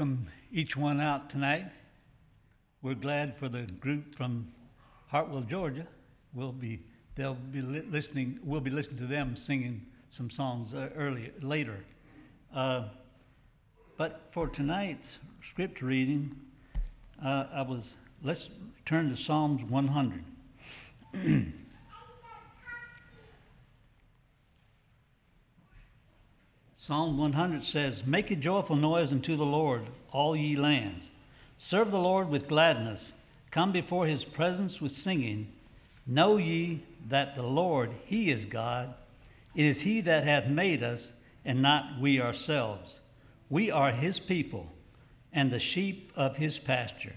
We welcome each one out tonight. We're glad for the group from Hartwell, Georgia. We'll be they'll be li- listening. We'll be listening to them singing some songs uh, earlier later. Uh, but for tonight's scripture reading, uh, I was let's turn to Psalms 100. Psalm 100 says, Make a joyful noise unto the Lord, all ye lands. Serve the Lord with gladness. Come before his presence with singing. Know ye that the Lord, he is God. It is he that hath made us, and not we ourselves. We are his people, and the sheep of his pasture.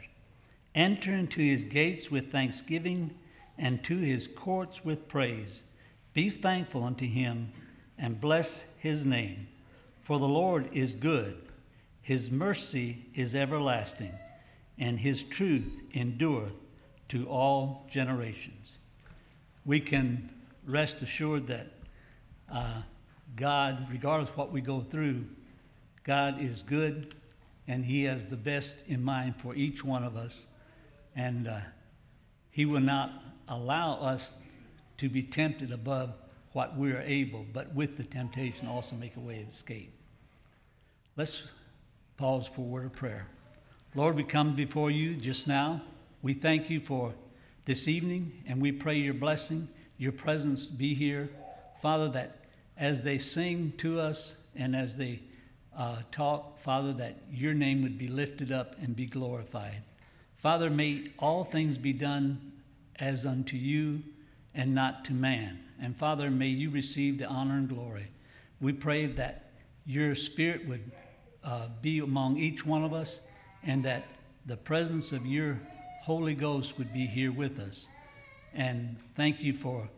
Enter into his gates with thanksgiving, and to his courts with praise. Be thankful unto him, and bless his name. For the Lord is good, his mercy is everlasting, and his truth endureth to all generations. We can rest assured that uh, God, regardless of what we go through, God is good, and he has the best in mind for each one of us. And uh, he will not allow us to be tempted above what we are able, but with the temptation also make a way of escape. Let's pause for a word of prayer. Lord, we come before you just now. We thank you for this evening, and we pray your blessing, your presence be here. Father, that as they sing to us and as they uh, talk, Father, that your name would be lifted up and be glorified. Father, may all things be done as unto you and not to man. And Father, may you receive the honor and glory. We pray that your spirit would uh, be among each one of us and that the presence of your Holy Ghost would be here with us. And thank you for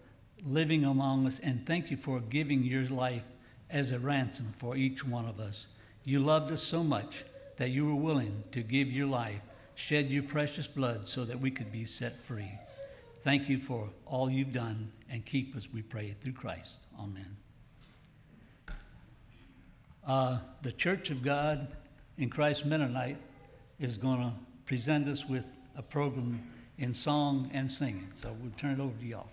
living among us and thank you for giving your life as a ransom for each one of us. You loved us so much that you were willing to give your life, shed your precious blood so that we could be set free. Thank you for all you've done and keep us, we pray, through Christ. Amen. Uh, the Church of God in Christ Mennonite is going to present us with a program in song and singing. So we'll turn it over to y'all.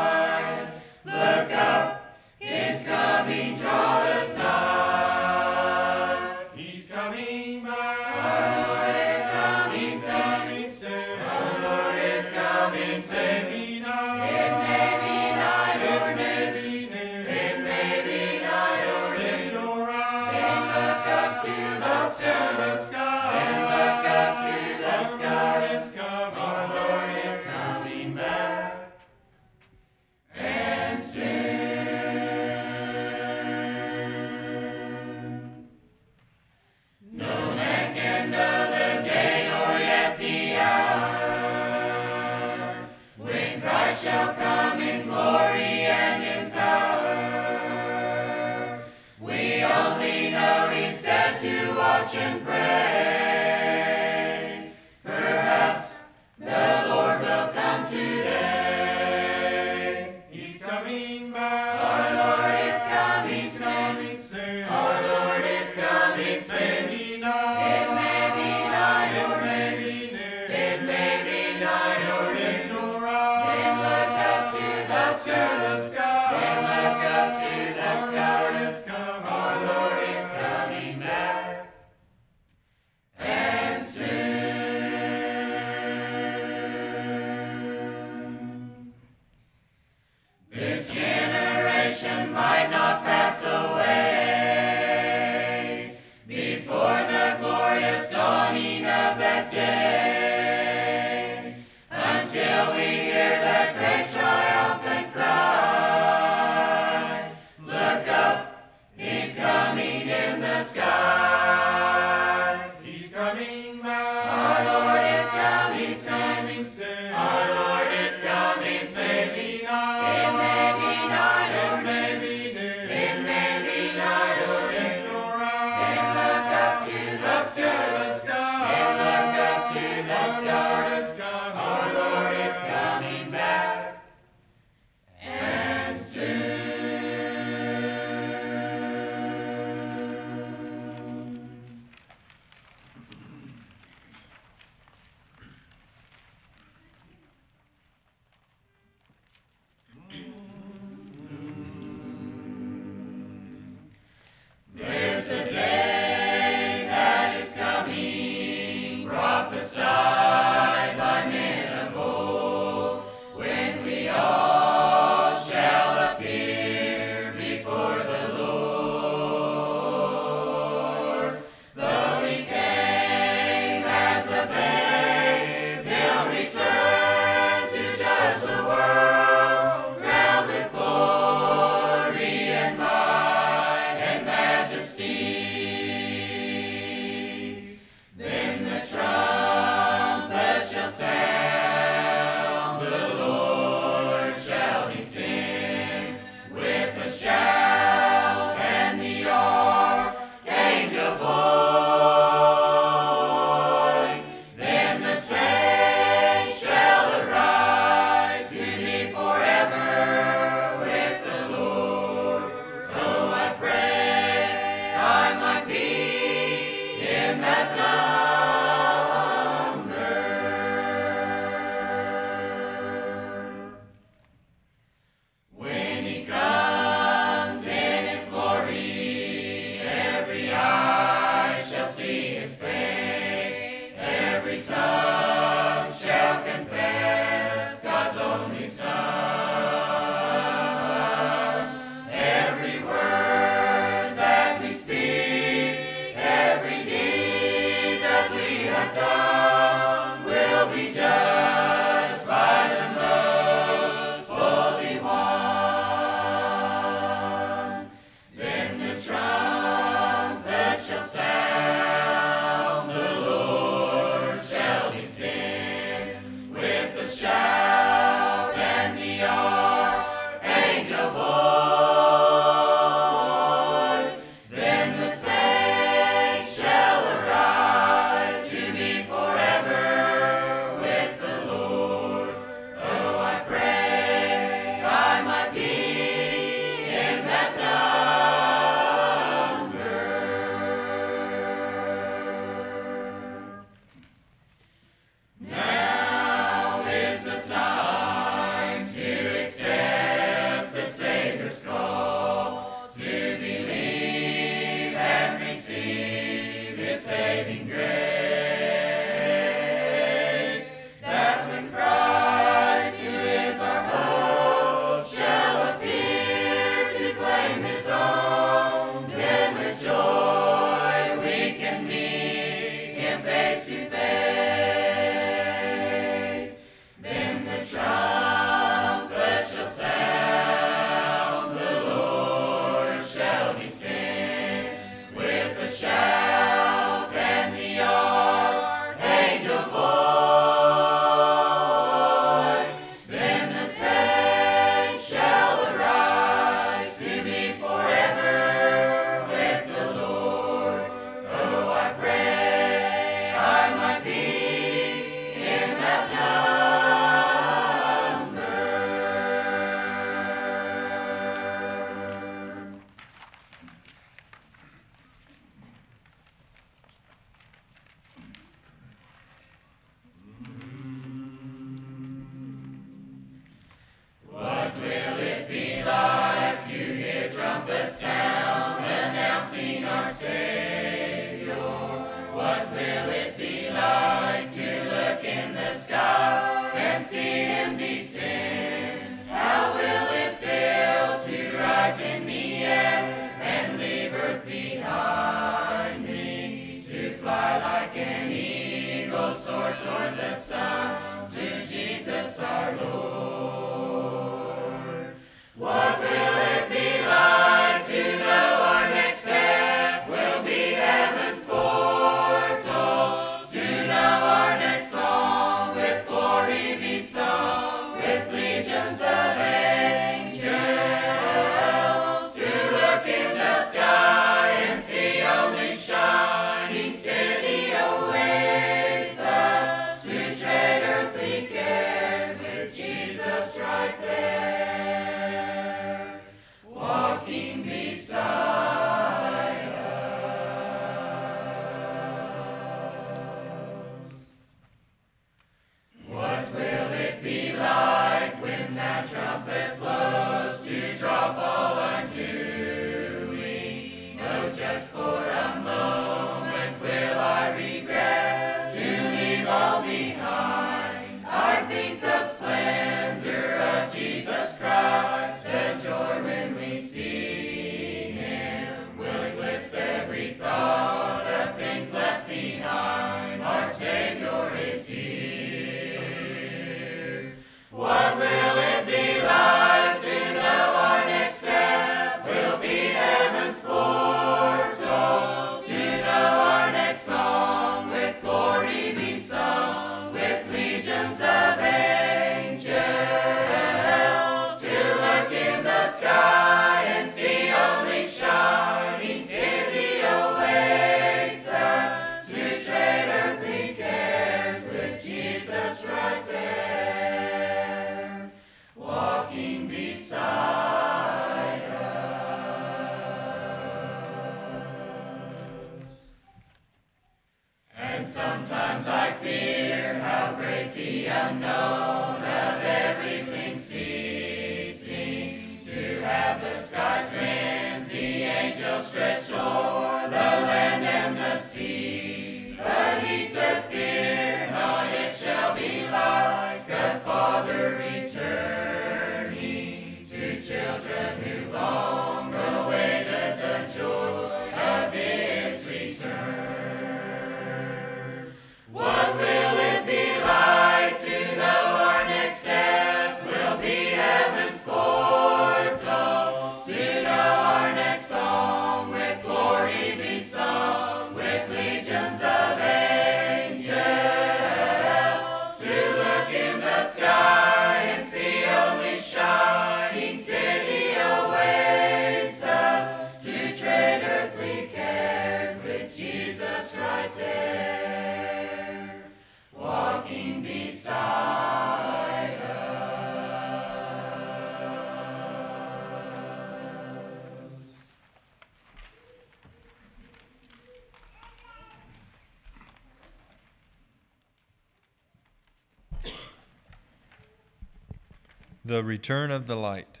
Return of the light.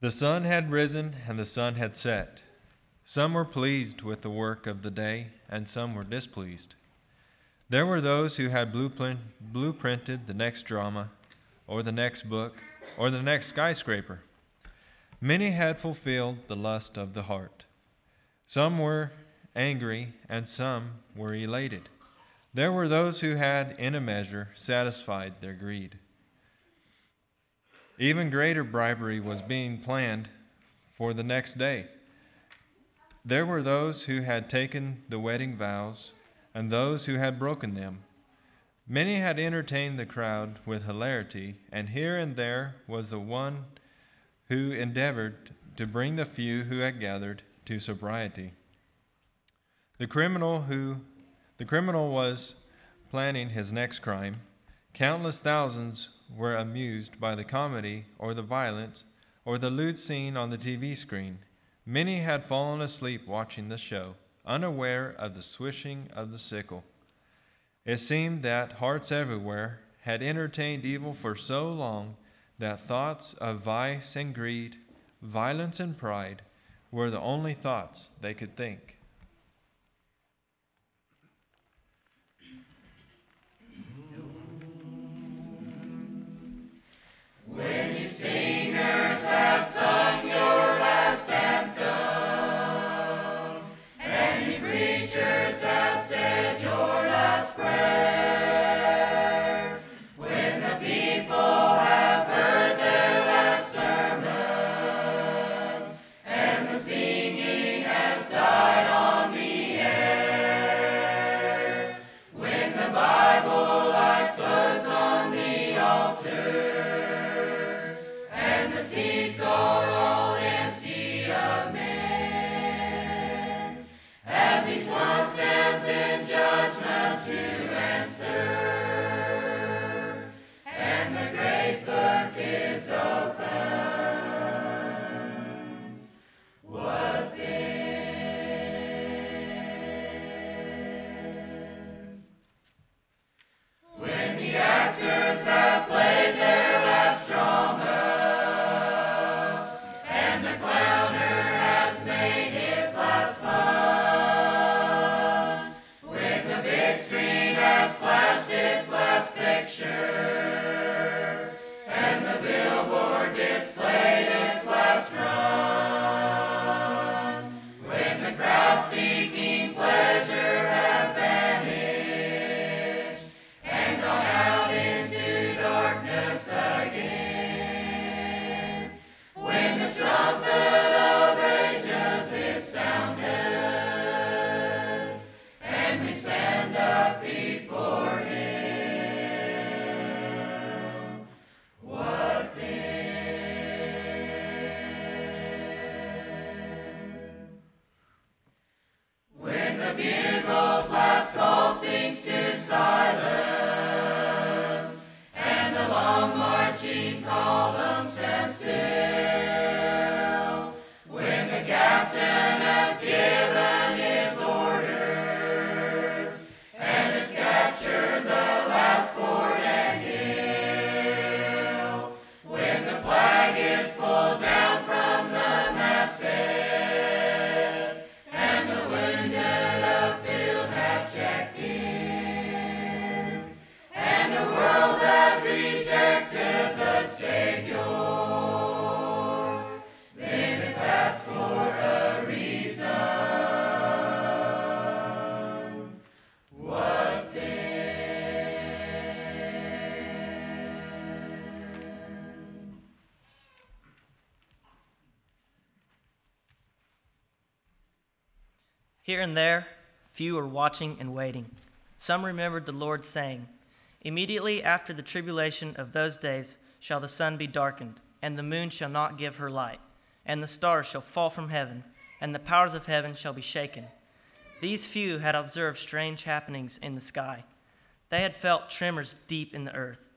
The sun had risen and the sun had set. Some were pleased with the work of the day, and some were displeased. There were those who had blueprint, blueprinted the next drama, or the next book, or the next skyscraper. Many had fulfilled the lust of the heart. Some were angry, and some were elated. There were those who had, in a measure, satisfied their greed. Even greater bribery was being planned for the next day. There were those who had taken the wedding vows and those who had broken them. Many had entertained the crowd with hilarity, and here and there was the one who endeavored to bring the few who had gathered to sobriety. The criminal who the criminal was planning his next crime. Countless thousands were amused by the comedy or the violence or the lewd scene on the TV screen. Many had fallen asleep watching the show, unaware of the swishing of the sickle. It seemed that hearts everywhere had entertained evil for so long that thoughts of vice and greed, violence and pride were the only thoughts they could think. When you singers have sung Here and there, few were watching and waiting. Some remembered the Lord saying, Immediately after the tribulation of those days shall the sun be darkened, and the moon shall not give her light, and the stars shall fall from heaven, and the powers of heaven shall be shaken. These few had observed strange happenings in the sky. They had felt tremors deep in the earth.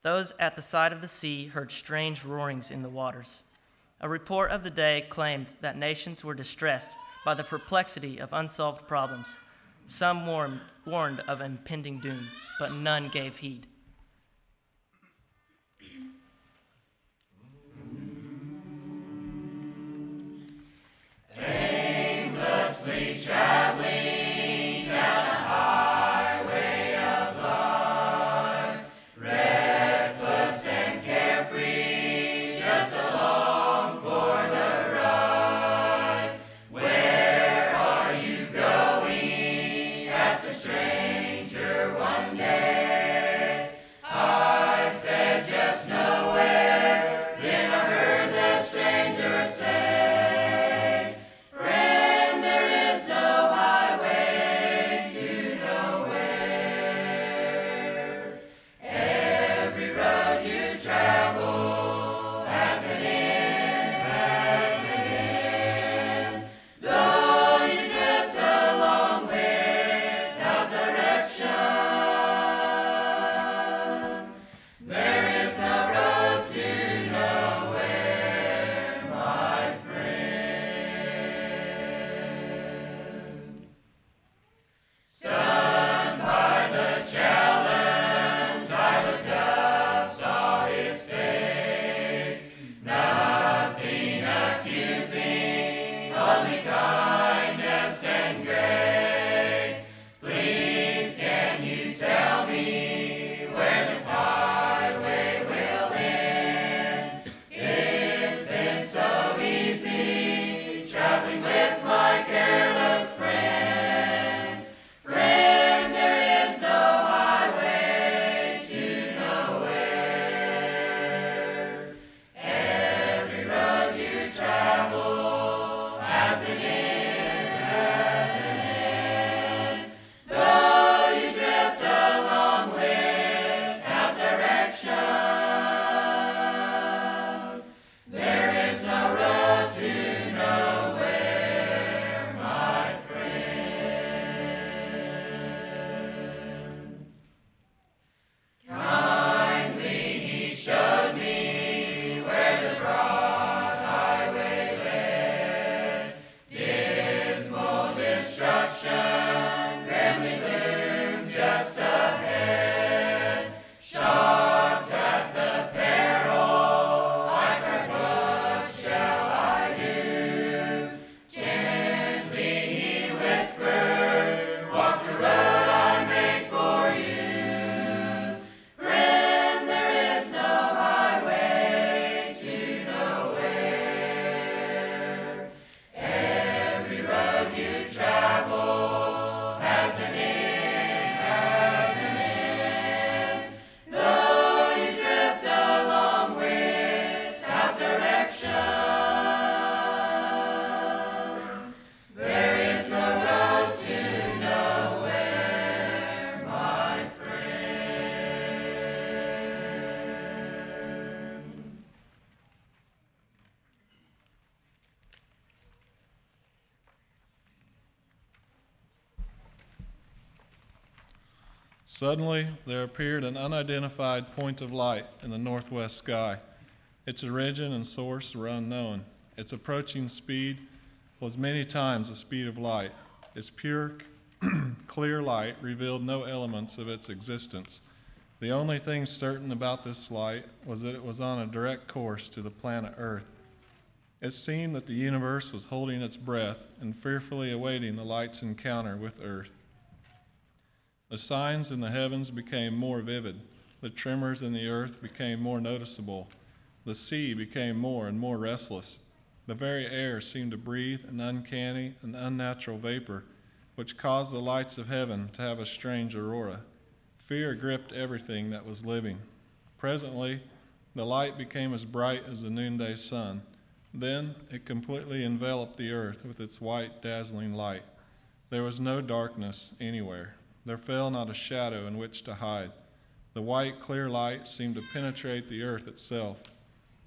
Those at the side of the sea heard strange roarings in the waters. A report of the day claimed that nations were distressed by the perplexity of unsolved problems. Some warned, warned of impending doom, but none gave heed. Aimlessly traveling Suddenly, there appeared an unidentified point of light in the northwest sky. Its origin and source were unknown. Its approaching speed was many times the speed of light. Its pure, clear light revealed no elements of its existence. The only thing certain about this light was that it was on a direct course to the planet Earth. It seemed that the universe was holding its breath and fearfully awaiting the light's encounter with Earth. The signs in the heavens became more vivid. The tremors in the earth became more noticeable. The sea became more and more restless. The very air seemed to breathe an uncanny and unnatural vapor, which caused the lights of heaven to have a strange aurora. Fear gripped everything that was living. Presently, the light became as bright as the noonday sun. Then it completely enveloped the earth with its white, dazzling light. There was no darkness anywhere. There fell not a shadow in which to hide. The white, clear light seemed to penetrate the earth itself.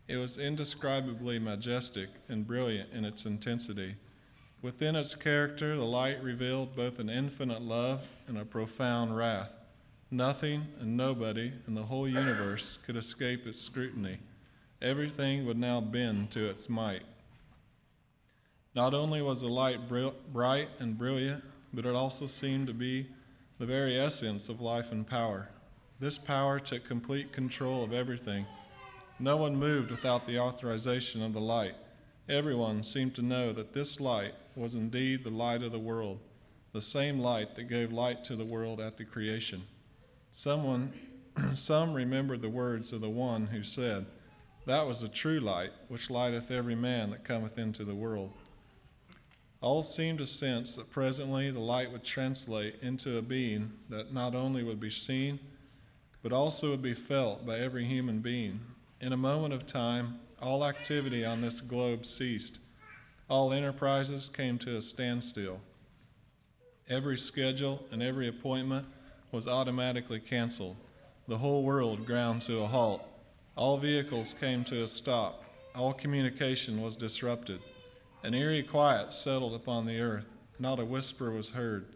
It was indescribably majestic and brilliant in its intensity. Within its character, the light revealed both an infinite love and a profound wrath. Nothing and nobody in the whole universe could escape its scrutiny. Everything would now bend to its might. Not only was the light bright and brilliant, but it also seemed to be the very essence of life and power. This power took complete control of everything. No one moved without the authorization of the light. Everyone seemed to know that this light was indeed the light of the world, the same light that gave light to the world at the creation. Someone, some remembered the words of the one who said, That was the true light, which lighteth every man that cometh into the world. All seemed to sense that presently the light would translate into a being that not only would be seen, but also would be felt by every human being. In a moment of time, all activity on this globe ceased. All enterprises came to a standstill. Every schedule and every appointment was automatically canceled. The whole world ground to a halt. All vehicles came to a stop. All communication was disrupted. An eerie quiet settled upon the earth. Not a whisper was heard.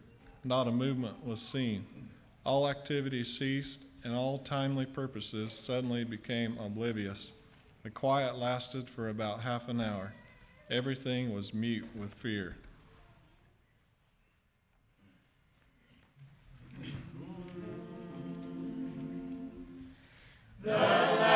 Not a movement was seen. All activity ceased, and all timely purposes suddenly became oblivious. The quiet lasted for about half an hour. Everything was mute with fear. the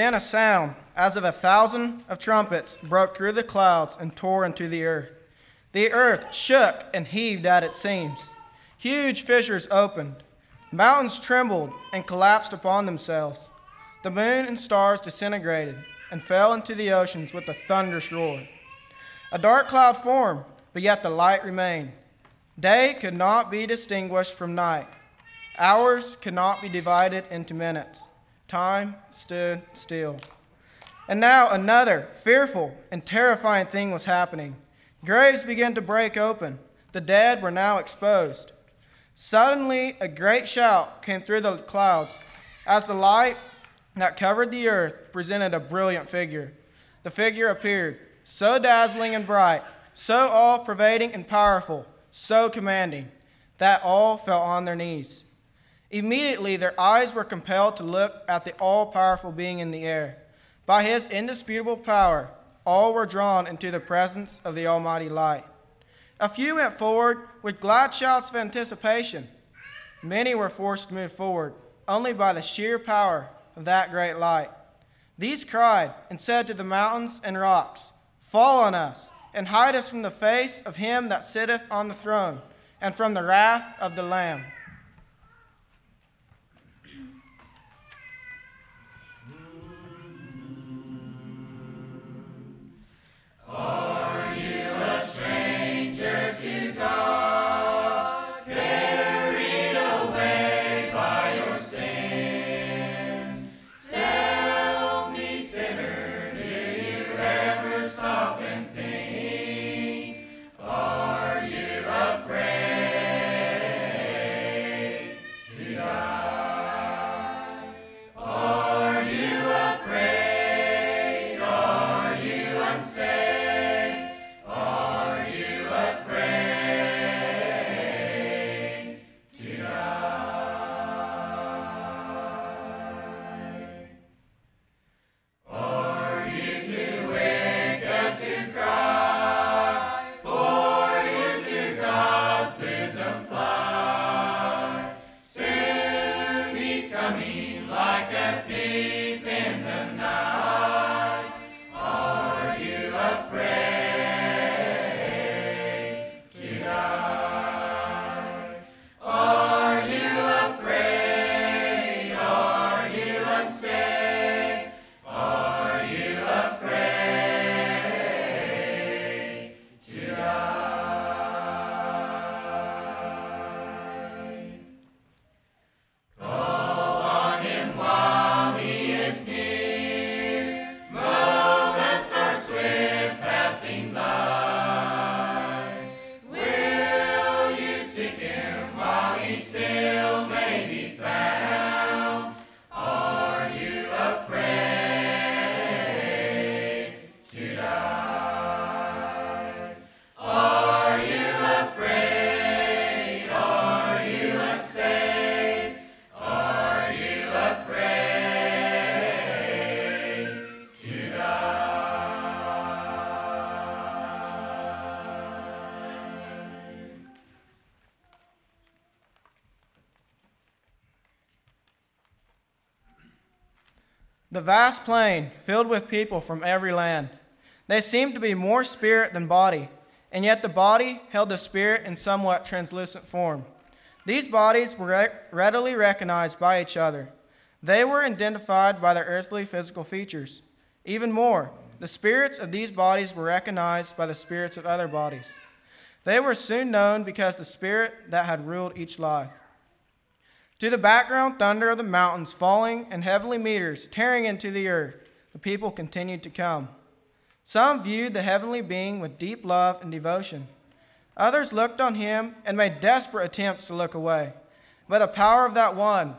Then a sound, as of a thousand of trumpets, broke through the clouds and tore into the earth. The earth shook and heaved at its seams. Huge fissures opened. Mountains trembled and collapsed upon themselves. The moon and stars disintegrated and fell into the oceans with a thunderous roar. A dark cloud formed, but yet the light remained. Day could not be distinguished from night. Hours could not be divided into minutes. Time stood still. And now another fearful and terrifying thing was happening. Graves began to break open. The dead were now exposed. Suddenly, a great shout came through the clouds as the light that covered the earth presented a brilliant figure. The figure appeared so dazzling and bright, so all pervading and powerful, so commanding, that all fell on their knees. Immediately, their eyes were compelled to look at the all powerful being in the air. By his indisputable power, all were drawn into the presence of the Almighty Light. A few went forward with glad shouts of anticipation. Many were forced to move forward only by the sheer power of that great light. These cried and said to the mountains and rocks, Fall on us, and hide us from the face of him that sitteth on the throne, and from the wrath of the Lamb. Amen. The vast plain filled with people from every land. They seemed to be more spirit than body, and yet the body held the spirit in somewhat translucent form. These bodies were readily recognized by each other. They were identified by their earthly physical features. Even more, the spirits of these bodies were recognized by the spirits of other bodies. They were soon known because the spirit that had ruled each life. To the background thunder of the mountains falling and heavenly meteors tearing into the earth, the people continued to come. Some viewed the heavenly being with deep love and devotion. Others looked on him and made desperate attempts to look away, but the power of that one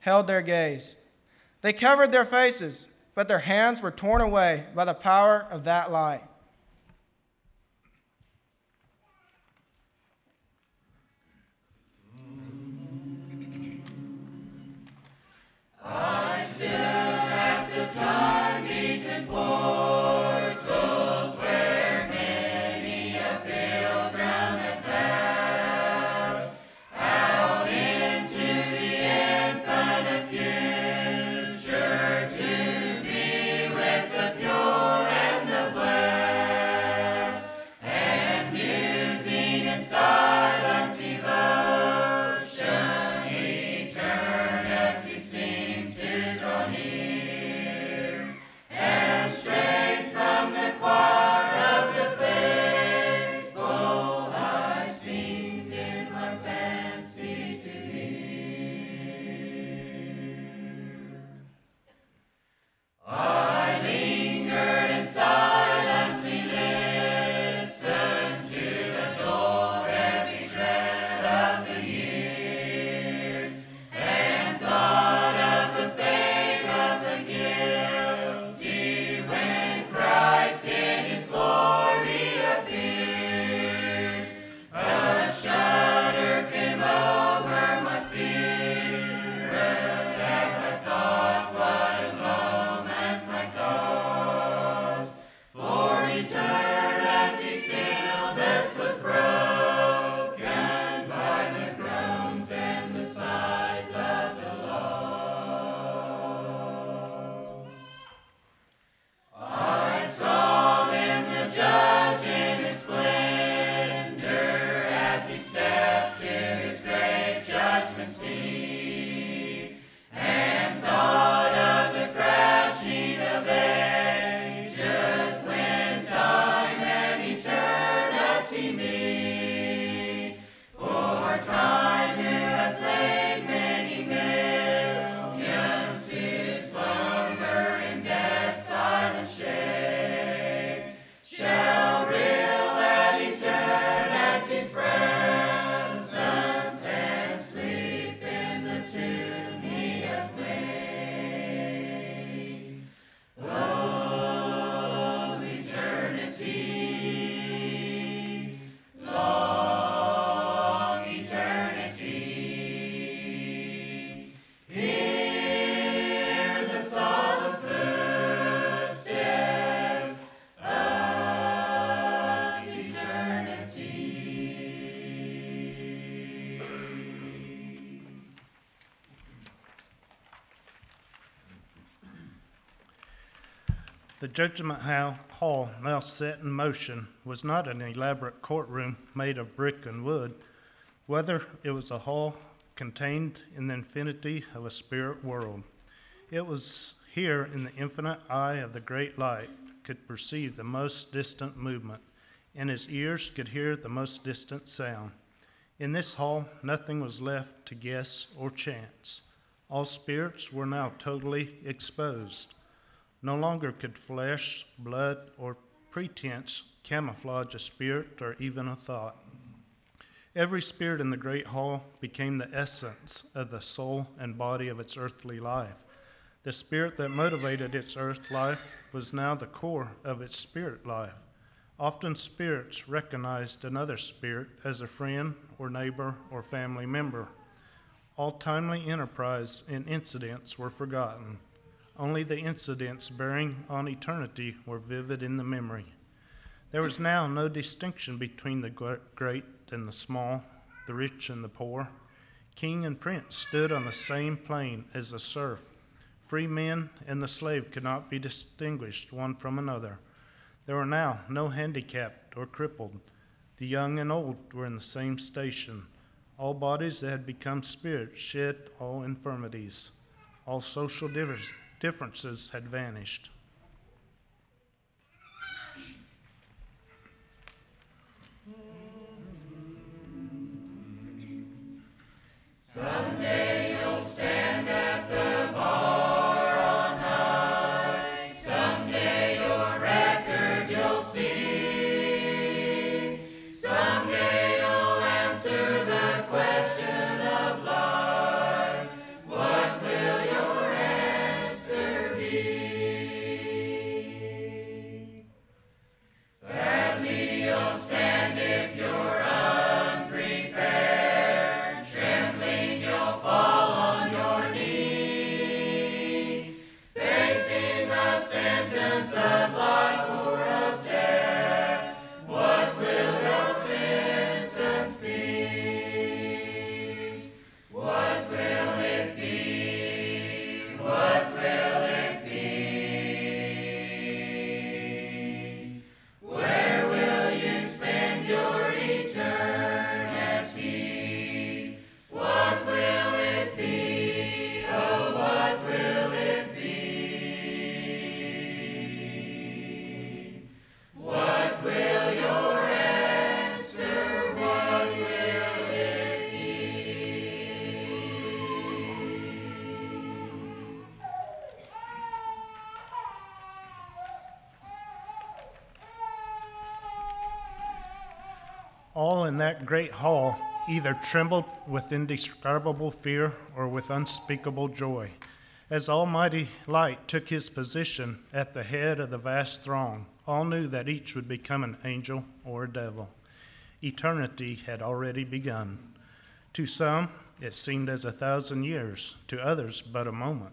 held their gaze. They covered their faces, but their hands were torn away by the power of that light. The Judgment Hall now set in motion, was not an elaborate courtroom made of brick and wood. Whether it was a hall contained in the infinity of a spirit world. It was here in the infinite eye of the great light could perceive the most distant movement, and his ears could hear the most distant sound. In this hall, nothing was left to guess or chance. All spirits were now totally exposed. No longer could flesh, blood, or pretense camouflage a spirit or even a thought. Every spirit in the great hall became the essence of the soul and body of its earthly life. The spirit that motivated its earth life was now the core of its spirit life. Often spirits recognized another spirit as a friend or neighbor or family member. All timely enterprise and incidents were forgotten. Only the incidents bearing on eternity were vivid in the memory. There was now no distinction between the great and the small, the rich and the poor. King and prince stood on the same plane as the serf. Free men and the slave could not be distinguished one from another. There were now no handicapped or crippled. The young and old were in the same station. All bodies that had become spirits shed all infirmities. All social differences had vanished. Someday great hall either trembled with indescribable fear or with unspeakable joy. As Almighty Light took his position at the head of the vast throng, all knew that each would become an angel or a devil. Eternity had already begun. To some, it seemed as a thousand years, to others, but a moment.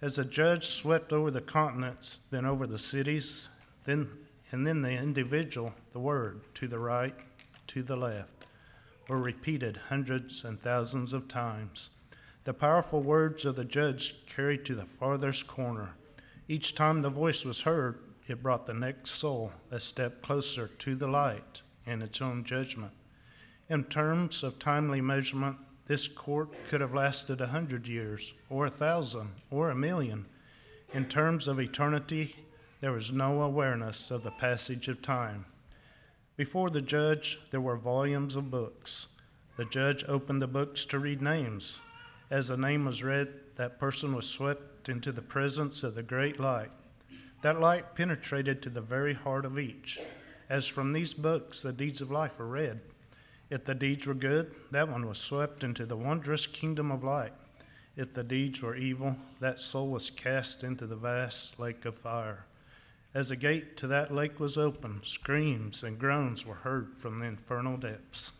As the judge swept over the continents, then over the cities, then, and then the individual, the word, to the right, to the left, were repeated hundreds and thousands of times. The powerful words of the judge carried to the farthest corner. Each time the voice was heard, it brought the next soul a step closer to the light and its own judgment. In terms of timely measurement, this court could have lasted a hundred years, or a thousand, or a million. In terms of eternity, there was no awareness of the passage of time. Before the judge, there were volumes of books. The judge opened the books to read names. As a name was read, that person was swept into the presence of the great light. That light penetrated to the very heart of each. As from these books, the deeds of life were read. If the deeds were good, that one was swept into the wondrous kingdom of light. If the deeds were evil, that soul was cast into the vast lake of fire. As a gate to that lake was opened, screams and groans were heard from the infernal depths.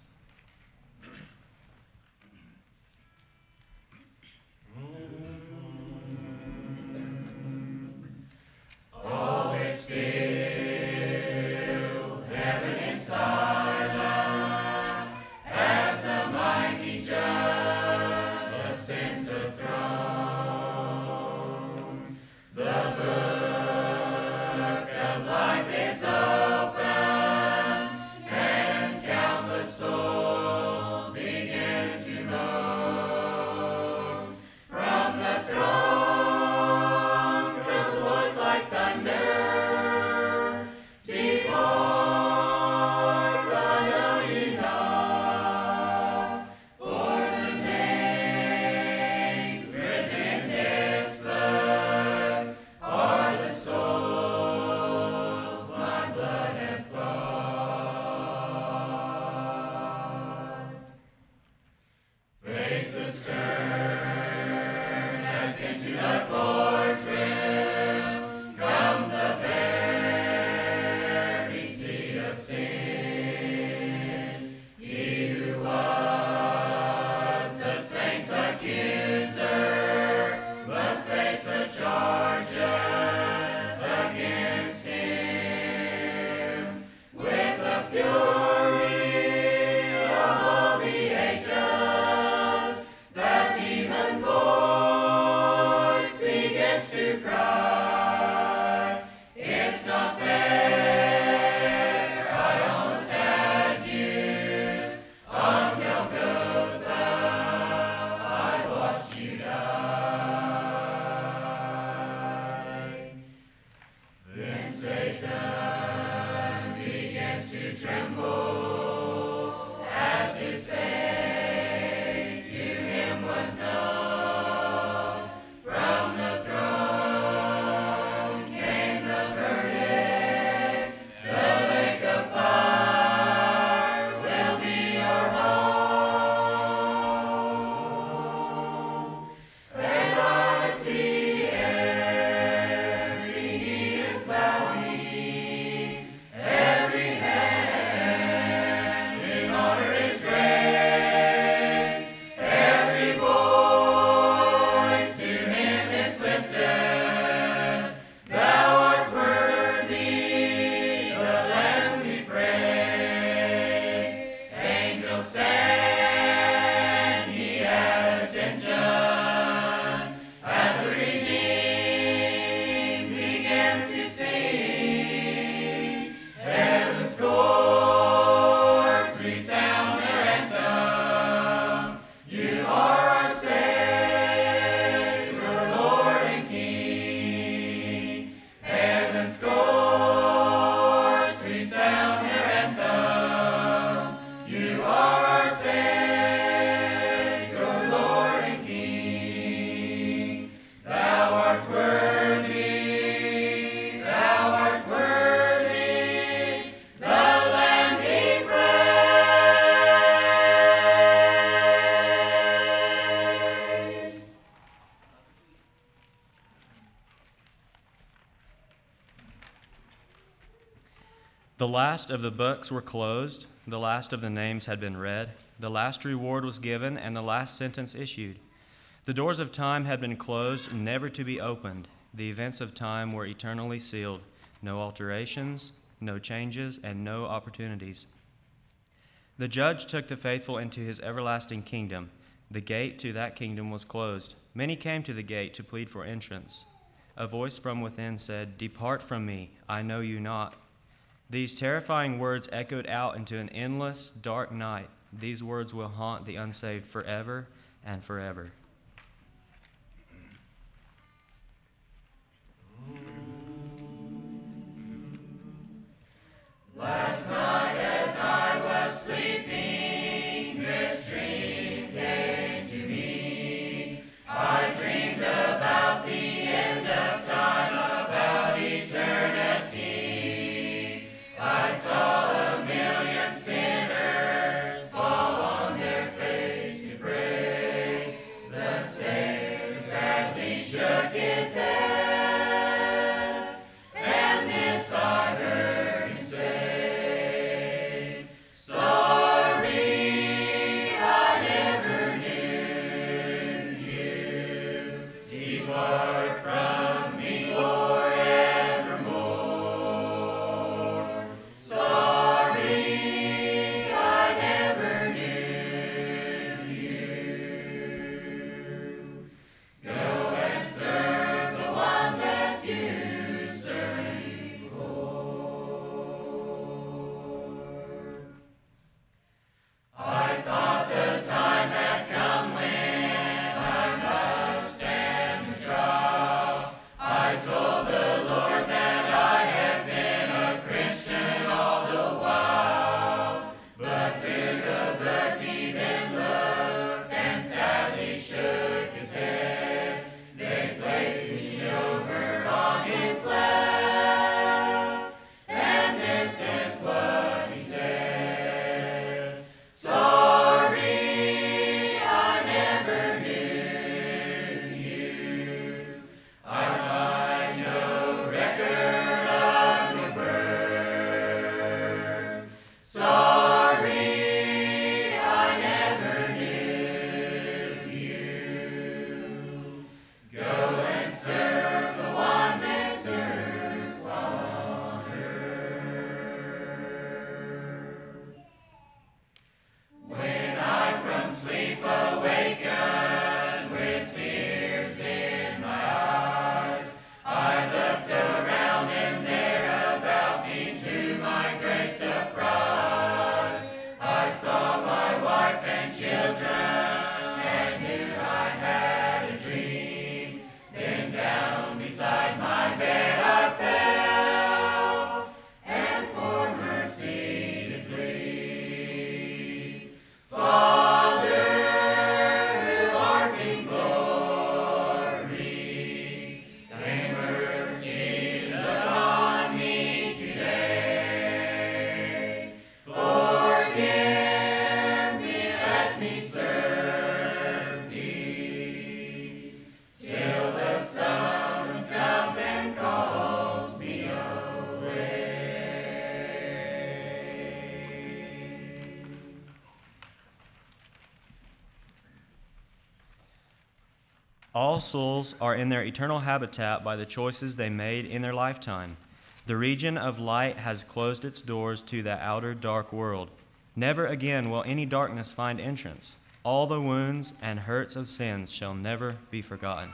All is still, last of the books were closed, the last of the names had been read, the last reward was given, and the last sentence issued. The doors of time had been closed, never to be opened. The events of time were eternally sealed. No alterations, no changes, and no opportunities. The judge took the faithful into his everlasting kingdom. The gate to that kingdom was closed. Many came to the gate to plead for entrance. A voice from within said, Depart from me, I know you not. These terrifying words echoed out into an endless, dark night. These words will haunt the unsaved forever and forever. Last night souls are in their eternal habitat by the choices they made in their lifetime. The region of light has closed its doors to the outer dark world. Never again will any darkness find entrance. All the wounds and hurts of sins shall never be forgotten.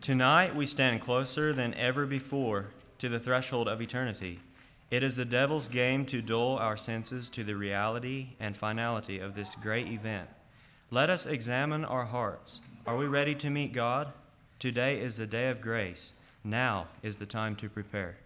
Tonight we stand closer than ever before to the threshold of eternity. It is the devil's game to dull our senses to the reality and finality of this great event. Let us examine our hearts. Are we ready to meet God? Today is the day of grace. Now is the time to prepare.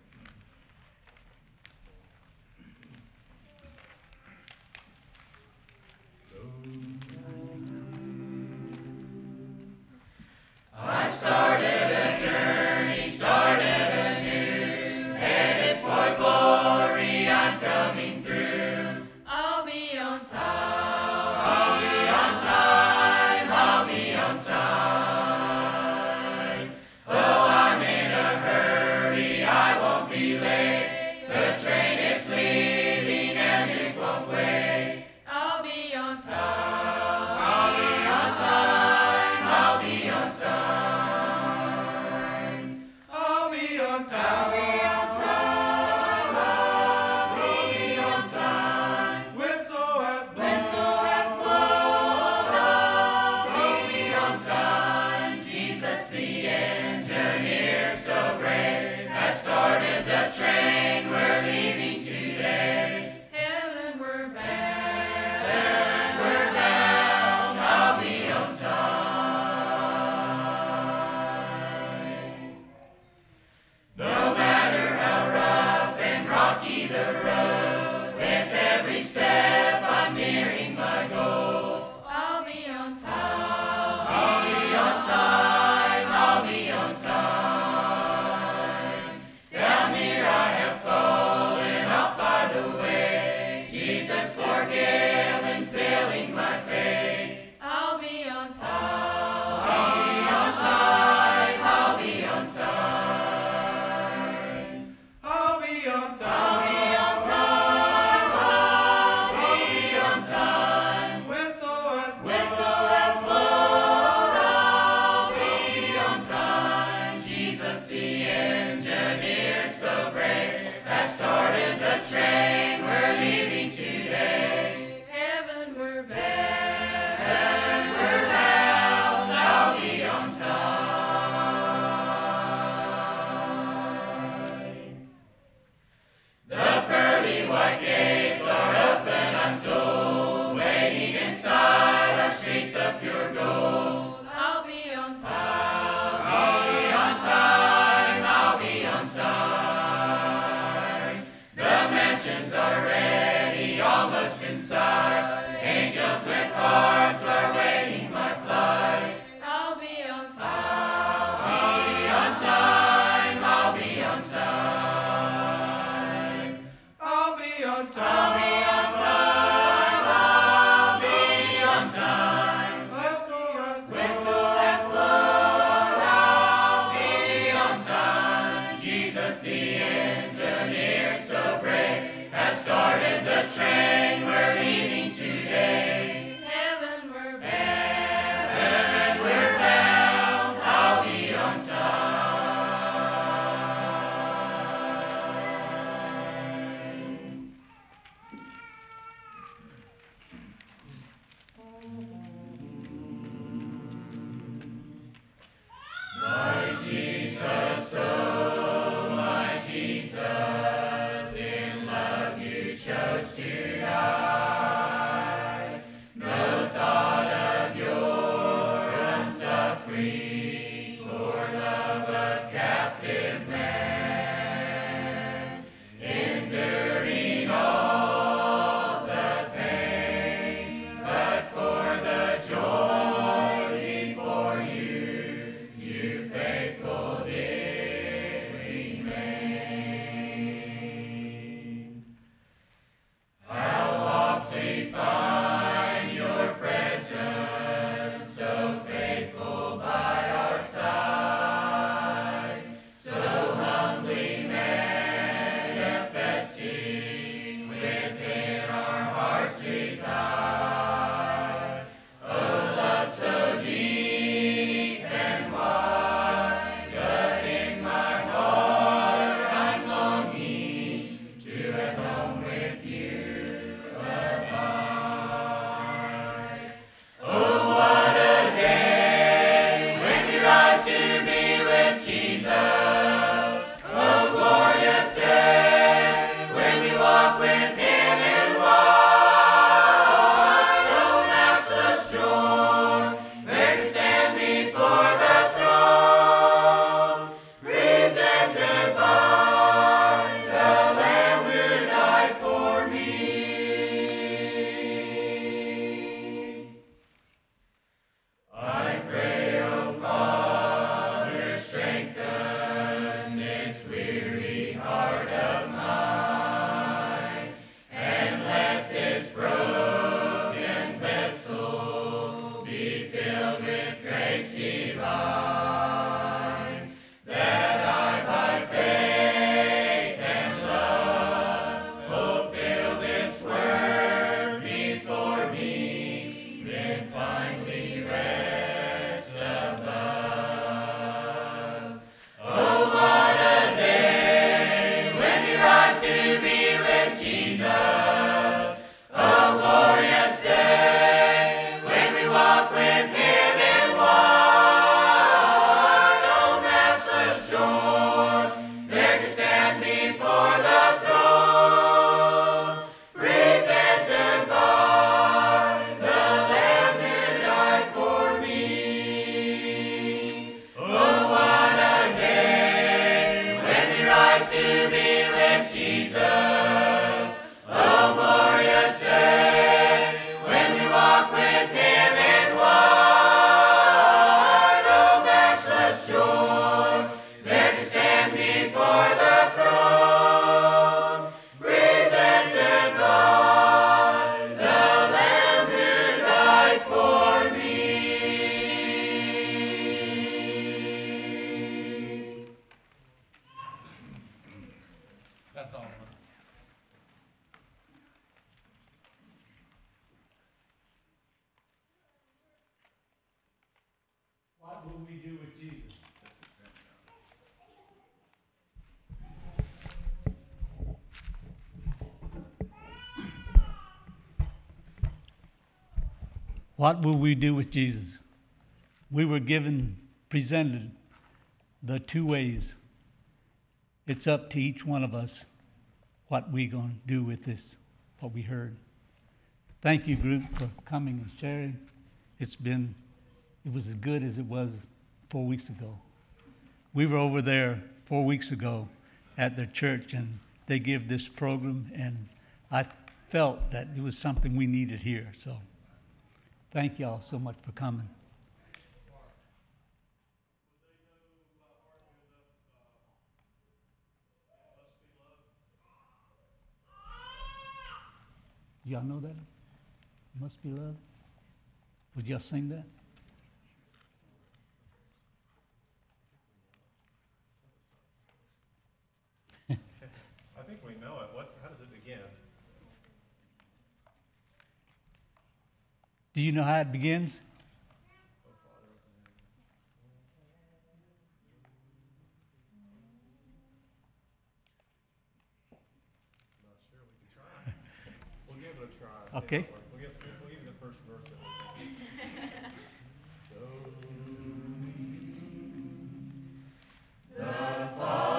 What will we do with Jesus? What will we do with Jesus? We were given, presented the two ways. It's up to each one of us what we're going to do with this, what we heard. Thank you, group, for coming and sharing. It's been, it was as good as it was four weeks ago. We were over there four weeks ago at their church, and they give this program, and I felt that it was something we needed here. So, thank y'all so much for coming. Y'all know that? Must be love. Would y'all sing that? I think we know it. What's, how does it begin? Do you know how it begins? We'll give it a try. see if Okay. We'll give, we'll give you the first verse of it.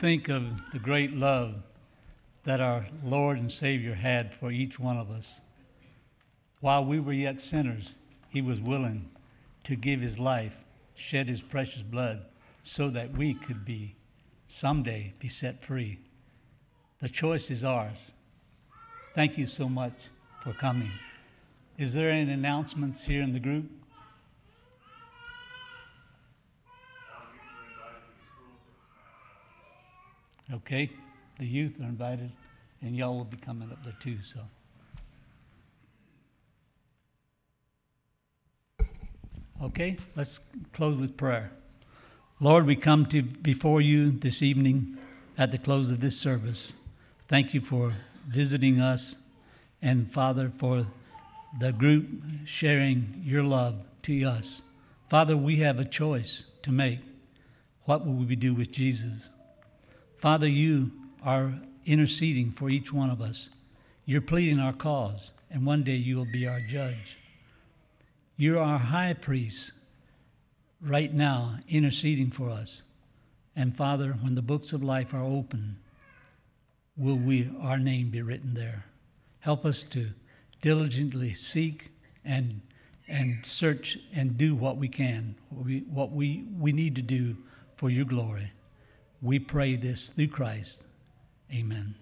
think of the great love that our Lord and Savior had for each one of us, while we were yet sinners, He was willing to give His life, shed His precious blood, so that we could be someday be set free. The choice is ours. Thank you so much for coming. Is there any announcements here in the group? Okay, the youth are invited, and y'all will be coming up there too, so. Okay, let's close with prayer. Lord, we come to before you this evening at the close of this service. Thank you for visiting us, and Father, for the group sharing your love to us. Father, we have a choice to make. What will we do with Jesus? Father, you are interceding for each one of us. You're pleading our cause, and one day you will be our judge. You're our high priest right now, interceding for us. And Father, when the books of life are open, will we our name be written there? Help us to diligently seek and and search and do what we can, what we, what we, we need to do for your glory. We pray this through Christ. Amen.